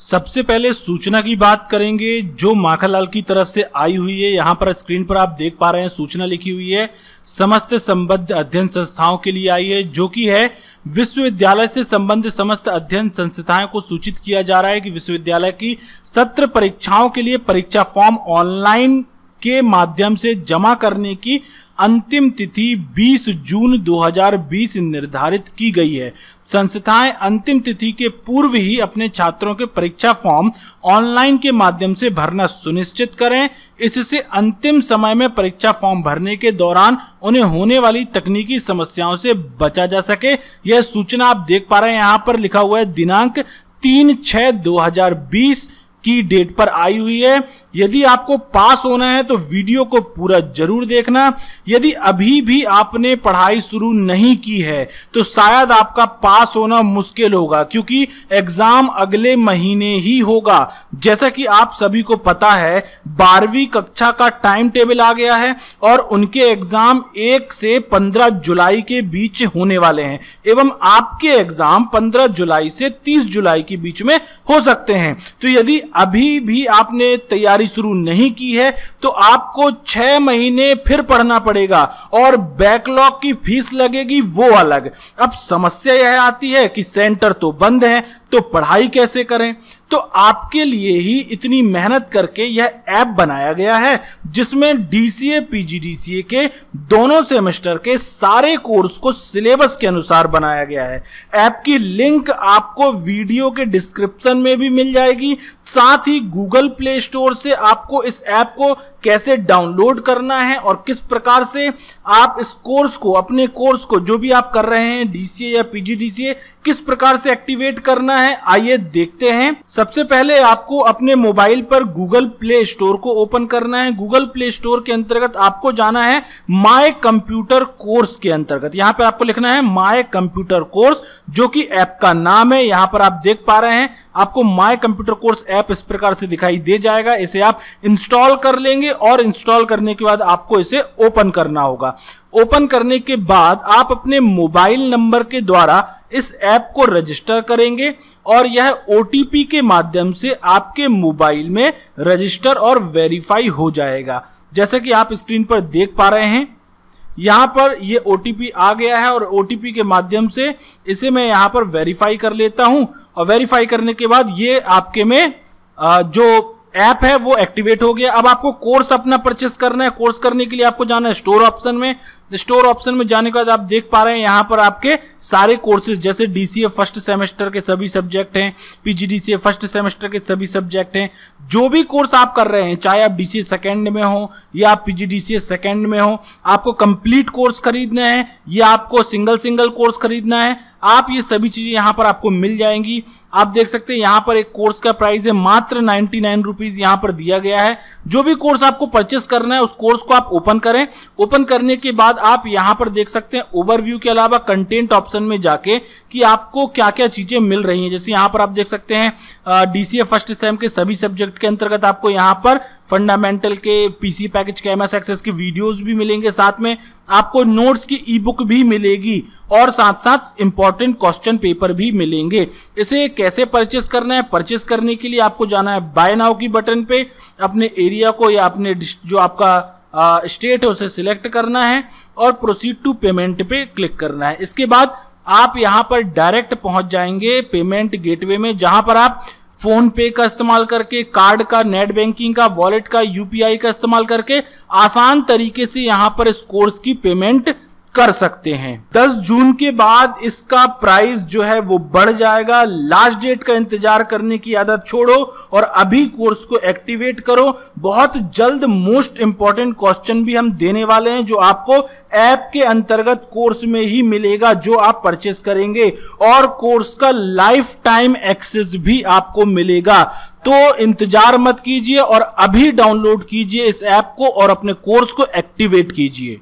सबसे पहले सूचना की बात करेंगे, जो माखनलाल की तरफ़ से आई हुई है। यहाँ पर स्क्रीन पर आप देख पा रहे हैं, सूचना लिखी हुई है। समस्त संबद्ध अध्ययन संस्थाओं के लिए आई है, जो कि है विश्वविद्यालय से संबंधित समस्त अध्ययन संस्थाओं को सूचित किया जा रहा है कि विश्वविद्यालय की सत्र परीक्षाओं के लिए परीक्षा फॉर्म ऑनलाइन के माध्यम से जमा करने की अंतिम तिथि 20 जून 2020 निर्धारित की गई है। संस्थाएँ अंतिम तिथि के पूर्व ही अपने छात्रों के परीक्षा फॉर्म ऑनलाइन के माध्यम से भरना सुनिश्चित करें। इससे अंतिम समय में परीक्षा फॉर्म भरने के दौरान उन्हें होने वाली तकनीकी समस्याओं से बचा जा सके। यह सूचना आप देख पा रहे हैं। यहाँ पर लिखा हुआ है, दिनांक तीन छह दो हज़ार बीस की डेट पर आई हुई है। यदि आपको पास होना है तो वीडियो को पूरा ज़रूर देखना। यदि अभी भी आपने पढ़ाई शुरू नहीं की है तो शायद आपका पास होना मुश्किल होगा, क्योंकि एग्ज़ाम अगले महीने ही होगा। जैसा कि आप सभी को पता है, बारहवीं कक्षा का टाइम टेबल आ गया है, और उनके एग्ज़ाम एक से पंद्रह जुलाई के बीच होने वाले हैं, एवं आपके एग्ज़ाम पंद्रह जुलाई से तीस जुलाई के बीच में हो सकते हैं। तो यदि अभी भी आपने तैयारी शुरू नहीं की है तो आपको छह महीने फिर पढ़ना पड़ेगा और बैकलॉग की फ़ीस लगेगी वो अलग। अब समस्या यह आती है कि सेंटर तो बंद है तो पढ़ाई कैसे करें? तो आपके लिए ही इतनी मेहनत करके यह ऐप बनाया गया है, जिसमें डीसीए पीजीडीसीए के दोनों सेमेस्टर के सारे कोर्स को सिलेबस के अनुसार बनाया गया है। ऐप की लिंक आपको वीडियो के डिस्क्रिप्शन में भी मिल जाएगी। साथ ही गूगल प्ले स्टोर से आपको इस ऐप को कैसे डाउनलोड करना है और किस प्रकार से आप इस कोर्स को, अपने कोर्स को जो भी आप कर रहे हैं डीसीए या पीजीडीसीए किस प्रकार से एक्टिवेट करना है, आइए देखते हैं। सबसे पहले आपको अपने मोबाइल पर गूगल प्ले स्टोर को ओपन करना है। गूगल प्ले स्टोर के अंतर्गत आपको जाना है माय कंप्यूटर कोर्स के अंतर्गत। यहाँ पर आपको लिखना है माय कंप्यूटर कोर्स जो कि ऐप का नाम है। यहाँ पर आप देख पा रहे हैं, आपको माय कंप्यूटर कोर्स ऐप इस प्रकार से दिखाई दे जाएगा। इसे आप इंस्टॉल कर लेंगे और इंस्टॉल करने के बाद आपको इसे ओपन करना होगा। ओपन करने के बाद आप अपने मोबाइल नंबर के द्वारा इस ऐप को रजिस्टर करेंगे और यह ओटीपी के माध्यम से आपके मोबाइल में रजिस्टर और वेरीफाई हो जाएगा। जैसा कि आप स्क्रीन पर देख पा रहे हैं, यहाँ पर ये ओ आ गया है और ओटीपी के माध्यम से इसे मैं यहाँ पर वेरीफाई कर लेता हूँ। और वेरीफाई करने के बाद ये आपके में जो ऐप है, वो एक्टिवेट हो गया। अब आपको कोर्स अपना परचेस करना है। कोर्स करने के लिए आपको जाना है स्टोर ऑप्शन में। स्टोर ऑप्शन में जाने के बाद आप देख पा रहे हैं, यहाँ पर आपके सारे कोर्सेज जैसे डीसीए फ़र्स्ट सेमेस्टर के सभी सब्जेक्ट हैं पीजीडीसीए फ़र्स्ट सेमेस्टर के सभी सब्जेक्ट हैं। जो भी कोर्स आप कर रहे हैं, चाहे आप डीसीए सेकेंड में हो, या आप पीजीडीसीए सेकेंड में हो, आपको कंप्लीट कोर्स खरीदना है, या आपको सिंगल सिंगल कोर्स खरीदना है आप ये सभी चीज़ें यहाँ पर आपको मिल जाएँगी। आप देख सकते हैं यहाँ पर एक कोर्स का प्राइस है, मात्र नाइनटी नाइन रुपीज़ यहाँ पर दिया गया है। जो भी कोर्स आपको परचेस करना है, उस कोर्स को आप ओपन करें। ओपन करने के बाद आप यहाँ पर देख सकते हैं ओवरव्यू के अलावा कंटेंट ऑप्शन में जाके कि आपको क्या क्या चीज़ें मिल रही हैं। जैसे यहाँ पर आप देख सकते हैं डीसीए फ़र्स्ट सेम के सभी सब्जेक्ट के अंतर्गत आपको यहाँ पर फंडामेंटल के पीसी पैकेज के एमएस एक्सेस की वीडियोस भी मिलेंगे साथ में। आपको नोट्स की ई बुक भी मिलेगी और साथ साथ इंपॉर्टेंट क्वेश्चन पेपर भी मिलेंगे। इसे कैसे परचेस करना है? परचेस करने के लिए आपको जाना है बाय नाउ की बटन पे। अपने एरिया को या अपने जो आपका स्टेट है उसे सिलेक्ट करना है और प्रोसीड टू पेमेंट पे क्लिक करना है। इसके बाद आप यहाँ पर डायरेक्ट पहुँच जाएँगे पेमेंट गेटवे में, जहाँ पर आप फ़ोन पे का इस्तेमाल करके, कार्ड का, नेट बैंकिंग का, वॉलेट का, यूपीआई का इस्तेमाल करके आसान तरीके से यहाँ पर इस कोर्स की पेमेंट कर सकते हैं। 10 जून के बाद इसका प्राइस जो है वो बढ़ जाएगा। लास्ट डेट का इंतज़ार करने की आदत छोड़ो और अभी कोर्स को एक्टिवेट करो। बहुत जल्द मोस्ट इंपॉर्टेंट क्वेश्चन भी हम देने वाले हैं जो आपको ऐप के अंतर्गत कोर्स में ही मिलेगा जो आप परचेस करेंगे और कोर्स का लाइफ टाइम एक्सेस भी आपको मिलेगा। तो इंतज़ार मत कीजिए और अभी डाउनलोड कीजिए इस ऐप को और अपने कोर्स को एक्टिवेट कीजिए।